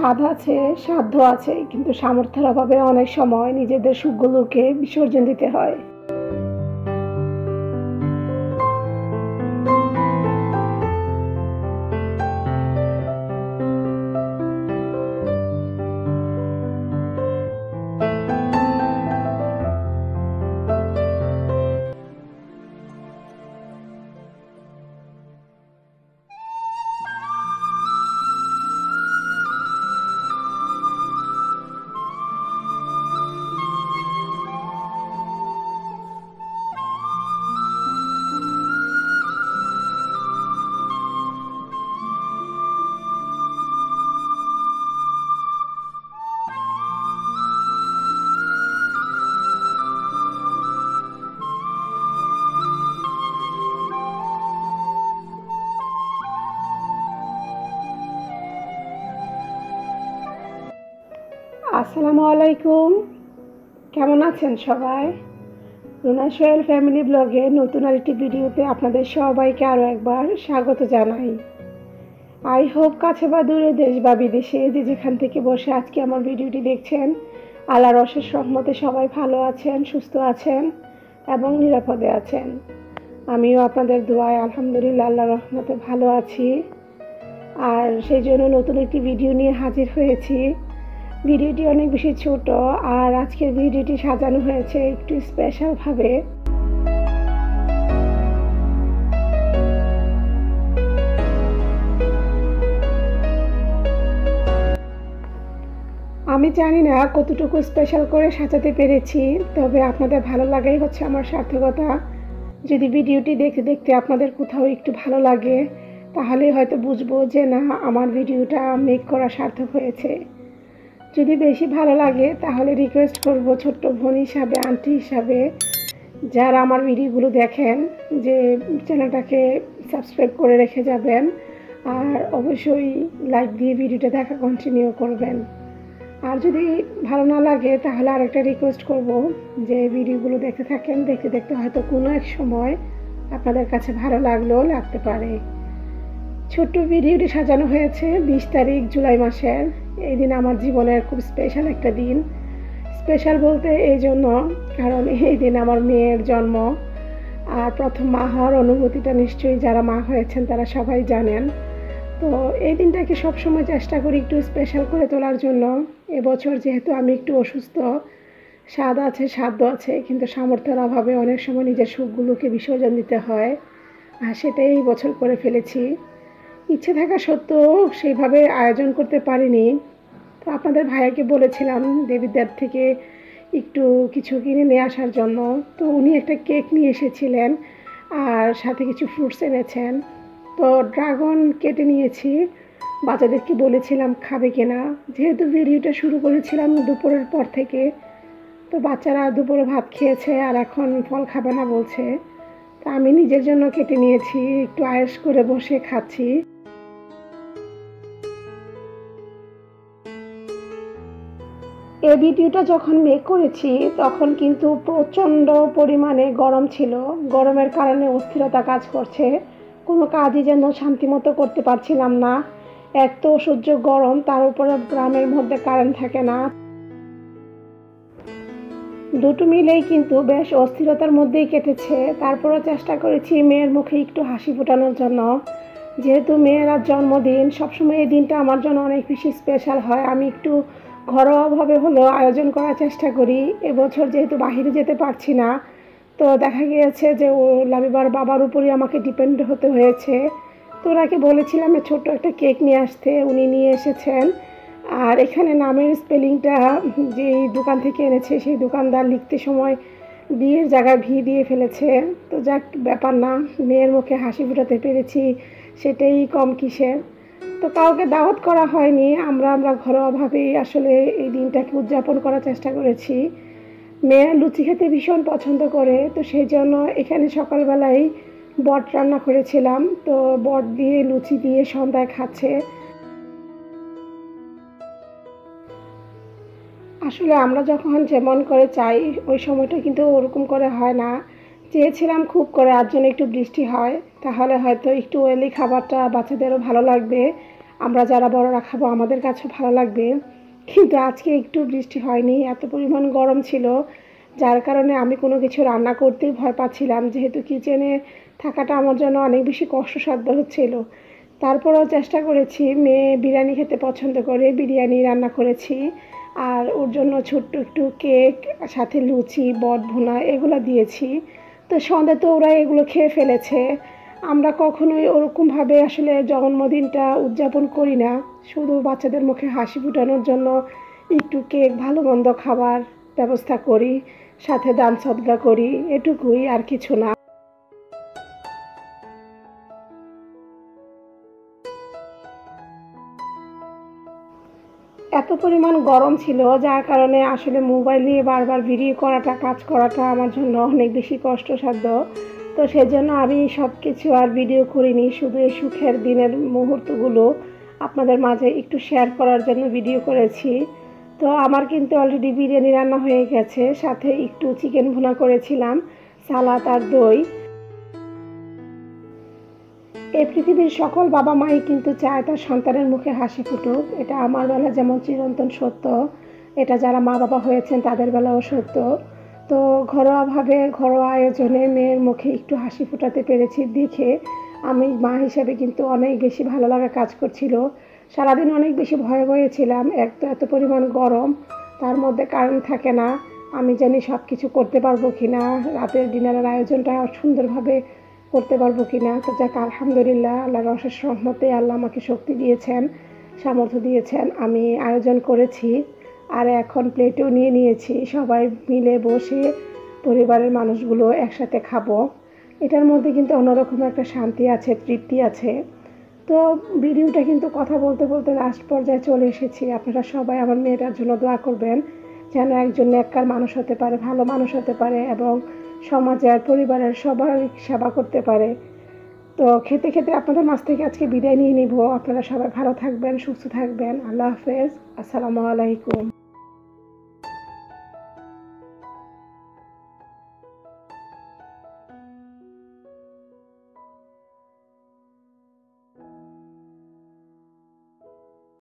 স্বাদ আছে সাধ্য আছে কিন্তু সামর্থ্যের অভাবে অনেক সময় নিজেদের সুখগুলোকে বিসর্জন দিতে হয়। আলাইকুম। কেমন আছেন সবাই? রুনা সোহেল ফ্যামিলি ব্লগে নতুন আরেকটি ভিডিওতে আপনাদের সবাইকে আরও একবার স্বাগত জানাই। আই হোপ কাছে বা দূরে দেশ বা বিদেশে যে যেখান থেকে বসে আজকে আমার ভিডিওটি দেখছেন, আল্লাহর অশেষ রহমতে সবাই ভালো আছেন, সুস্থ আছেন এবং নিরাপদে আছেন। আমিও আপনাদের দোয়ায় আলহামদুলিল্লাহ আল্লাহ রহমতে ভালো আছি। আর সেই জন্য নতুন একটি ভিডিও নিয়ে হাজির হয়েছি। ভিডিওটি অনেক বেশি ছোট আর আজকের ভিডিওটি সাজানো হয়েছে একটু স্পেশালভাবে আমি জানি না কতটুকু স্পেশাল করে সাজাতে পেরেছি, তবে আপনাদের ভালো লাগাই হচ্ছে আমার সার্থকতা। যদি ভিডিওটি দেখতে দেখতে আপনাদের কোথাও একটু ভালো লাগে, তাহলে হয়তো বুঝব যে না, আমার ভিডিওটা মেক করা সার্থক হয়েছে। যদি বেশি ভালো লাগে, তাহলে রিকোয়েস্ট করব ছোট্ট বোন হিসাবে আন্টি হিসাবে। যারা আমার ভিডিওগুলো দেখেন, যে চ্যানেলটাকে সাবস্ক্রাইব করে রেখে যাবেন, আর অবশ্যই লাইক দিয়ে ভিডিওটা দেখা কন্টিনিউ করবেন। আর যদি ভালো না লাগে, তাহলে আরেকটা রিকোয়েস্ট করব, যে ভিডিওগুলো দেখতে থাকেন, দেখতে দেখতে হয়তো কোনো এক সময় আপনাদের কাছে ভালো লাগলেও লাগতে পারে। ছোট্ট ভিডিওটি সাজানো হয়েছে বিশ তারিখ জুলাই মাসের। এই দিন আমার জীবনের খুব স্পেশাল একটা দিন। স্পেশাল বলতে এই জন্য, কারণ এই দিন আমার মেয়ের জন্ম। আর প্রথম মা হওয়ার অনুভূতিটা নিশ্চয়ই যারা মা হয়েছেন তারা সবাই জানেন। তো এই দিনটাকে সবসময় চেষ্টা করি একটু স্পেশাল করে তোলার জন্য। এবছর যেহেতু আমি একটু অসুস্থ, স্বাদ আছে সাধ্য আছে, কিন্তু সামর্থ্যের অভাবে অনেক সময় নিজের সুখগুলোকে বিসর্জন দিতে হয়। আর সেটাই এই বছর করে ফেলেছি। ইচ্ছে থাকা সত্ত্বেও সেইভাবে আয়োজন করতে পারিনি। তো আপনাদের ভাইয়াকে বলেছিলাম দেবীদার থেকে একটু কিছু কিনে নিয়ে আসার জন্য। তো উনি একটা কেক নিয়ে এসেছিলেন আর সাথে কিছু ফ্রুটস এনেছেন। তো ড্রাগন কেটে নিয়েছি। বাচ্চাদেরকে বলেছিলাম, খাবে কিনা? যেহেতু ভিডিওটা শুরু করেছিলাম দুপুরের পর থেকে, তো বাচ্চারা দুপুরে ভাত খেয়েছে আর এখন ফল খাবে না বলছে। তা আমি নিজের জন্য কেটে নিয়েছি, একটু আয়েস করে বসে খাচ্ছি। এই ভিডিওটা যখন মেক করেছি, তখন কিন্তু প্রচণ্ড পরিমাণে গরম ছিল। গরমের কারণে অস্থিরতা কাজ করছে। কোনো কাজই যেন শান্তিমতো করতে পারছিলাম না। এক তো সহ্য গরম, তার উপরে গ্রামের মধ্যে কারেন্ট থাকে না। দুটো মিলেই কিন্তু বেশ অস্থিরতার মধ্যেই কেটেছে। তারপরও চেষ্টা করেছি মেয়ের মুখে একটু হাসি ফোটানোর জন্য। যেহেতু মেয়েরা জন্মদিন, সবসময় এই দিনটা আমার জন্য অনেক বেশি স্পেশাল হয়। আমি একটু ঘরোয়াভাবে হলো আয়োজন করার চেষ্টা করি। এবছর যেহেতু বাহিরে যেতে পারছি না, তো দেখা গিয়েছে যে ও লাবিবার বাবার উপরই আমাকে ডিপেন্ড হতে হয়েছে। তো ওনাকে বলেছিলাম ছোট্ট একটা কেক নিয়ে আসতে, উনি নিয়ে এসেছেন। আর এখানে নামের স্পেলিংটা যেই দোকান থেকে এনেছে, সেই দোকানদার লিখতে সময় বিয়ের জায়গায় ভি দিয়ে ফেলেছে। তো যাক, ব্যাপার না, মেয়ের মুখে হাসি ফোটাতে পেরেছি, সেটাই কম কিসের। তো কাউকে দাওয়াত করা হয়নি। আমরা আমরা ঘরোয়াভাবেই আসলে এই দিনটাকে উদযাপন করার চেষ্টা করেছি। মেয়েরা লুচি খেতে ভীষণ পছন্দ করে, তো সেই জন্য এখানে সকালবেলায় বট রান্না করেছিলাম। তো বট দিয়ে লুচি দিয়ে সন্ধ্যায় খাচ্ছে। আসলে আমরা যখন যেমন করে চাই, ওই সময়টা কিন্তু ওরকম করে হয় না। চেয়েছিলাম খুব করে আর জন্য একটু বৃষ্টি হয়। তাহলে হয়তো একটু ওয়েলি খাবারটা বাচ্চাদেরও ভালো লাগবে। আমরা যারা বড়রা খাব, আমাদের কাছেও ভালো লাগবে। কিন্তু আজকে একটু বৃষ্টি হয়নি, এত পরিমাণ গরম ছিল। যার কারণে আমি কোনো কিছু রান্না করতেই ভয় পাচ্ছিলাম। যেহেতু কিচেনে থাকাটা আমার জন্য অনেক বেশি কষ্টসাধ্য হচ্ছিল। তারপরেও চেষ্টা করেছি, মেয়ে বিরিয়ানি খেতে পছন্দ করে বিরিয়ানি রান্না করেছি। আর ওর জন্য ছোট্ট একটু কেক সাথে লুচি, বট ভুনা এগুলো দিয়েছি। তো সন্ধ্যে তো ওরা এগুলো খেয়ে ফেলেছে। আমরা কখনোই ওরকমভাবে আসলে জন্মদিনটা উদযাপন করি না। শুধু বাচ্চাদের মুখে হাসি ফুটানোর জন্য একটু কেক, ভালো মন্দ খাবার ব্যবস্থা করি, সাথে দান সদগা করি, এটুকুই আর কিছু না। এত পরিমাণ গরম ছিল, যার কারণে আসলে মোবাইল নিয়ে বারবার ভিডিও করাটা, কাজ করাটা আমার জন্য অনেক বেশি কষ্টসাধ্য। তো সেজন্য আমি সব কিছু আর ভিডিও করিনি, শুধু এই সুখের দিনের মুহূর্তগুলো আপনাদের মাঝে একটু শেয়ার করার জন্য ভিডিও করেছি। তো আমার কিন্তু অলরেডি বিরিয়ানি রান্না হয়ে গেছে, সাথে একটু চিকেন ভুনা করেছিলাম, সালাদ আর দই। এই পৃথিবীর সকল বাবা মাই কিন্তু চায় তার সন্তানের মুখে হাসি ফুটুক, এটা আমার বেলা যেমন চিরন্তন সত্য, এটা যারা মা বাবা হয়েছেন তাদের বেলাও সত্য। তো ঘরোয়াভাবে ঘরোয়া আয়োজনে মেয়ের মুখে একটু হাসি ফোটাতে পেরেছি দেখে আমি মা হিসেবে কিন্তু অনেক বেশি ভালো লাগা কাজ করছিল। সারাদিন অনেক বেশি ভয়ে ভয়ে ছিলাম, এক তো এত পরিমাণ গরম, তার মধ্যে কারেন্ট থাকে না, আমি জানি সব কিছু করতে পারব কি না রাতের ডিনারের আয়োজনটা সুন্দরভাবে করতে পারব কি না তো যাক, আলহামদুলিল্লাহ, আল্লাহর অশেষ রহমতে আল্লাহ আমাকে শক্তি দিয়েছেন, সামর্থ্য দিয়েছেন, আমি আয়োজন করেছি। আর এখন প্লেটেও নিয়ে নিয়েছি। সবাই মিলে বসে পরিবারের মানুষগুলো একসাথে খাব। এটার মধ্যে কিন্তু অন্যরকম একটা শান্তি আছে, তৃপ্তি আছে। তো ভিডিওটা কিন্তু কথা বলতে বলতে লাস্ট পর্যায়ে চলে এসেছি। আপনারা সবাই আমার মেয়েটার জন্য দোয়া করবেন যেন একজন নেককার মানুষ হতে পারে, ভালো মানুষ হতে পারে এবং সমাজের পরিবারের সবার সেবা করতে পারে। তো খেতে খেতে আপনাদের মাছ থেকে আজকে বিদায় নিয়ে নিব। আপনারা সবাই ভালো থাকবেন, সুস্থ থাকবেন। আল্লাহ হাফেজ। আসসালামু আলাইকুম।